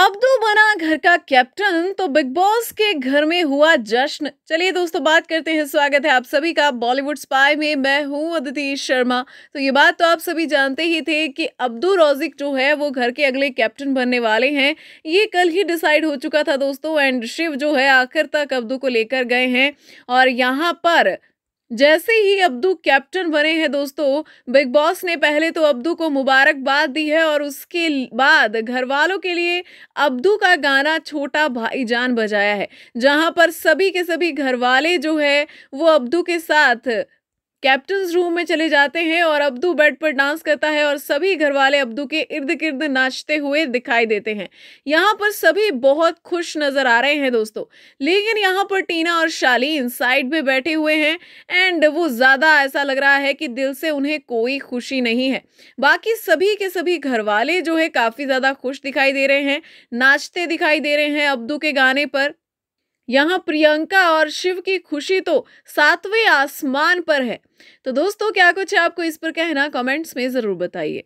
Abdu बना घर का कैप्टन तो बिग बॉस के घर में हुआ जश्न। चलिए दोस्तों, बात करते हैं। स्वागत है आप सभी का बॉलीवुड स्पाई में। मैं हूँ अदिति शर्मा। तो ये बात तो आप सभी जानते ही थे कि अब्दू रोजिक जो है, वो घर के अगले कैप्टन बनने वाले हैं। ये कल ही डिसाइड हो चुका था दोस्तों, एंड शिव जो है, आखिर तक अब्दू को लेकर गए हैं। और यहाँ पर जैसे ही अब्दू कैप्टन बने हैं दोस्तों, बिग बॉस ने पहले तो अब्दू को मुबारकबाद दी है और उसके बाद घर वालों के लिए अब्दू का गाना छोटा भाईजान बजाया है, जहाँ पर सभी के सभी घर वाले जो है, वो अब्दू के साथ कैप्टन रूम में चले जाते हैं और अब्दू बेड पर डांस करता है और सभी घर वाले अब्दू के इर्द गिर्द नाचते हुए दिखाई देते हैं। यहाँ पर सभी बहुत खुश नज़र आ रहे हैं दोस्तों। लेकिन यहाँ पर टीना और शालीन साइड में बैठे हुए हैं एंड वो ज़्यादा ऐसा लग रहा है कि दिल से उन्हें कोई खुशी नहीं है। बाकी सभी के सभी घर वाले जो है काफ़ी ज़्यादा खुश दिखाई दे रहे हैं, नाचते दिखाई दे रहे हैं अब्दू के गाने पर। यहाँ प्रियंका और शिव की खुशी तो सातवें आसमान पर है। तो दोस्तों, क्या कुछ है आपको इस पर कहना? कमेंट्स में ज़रूर बताइए।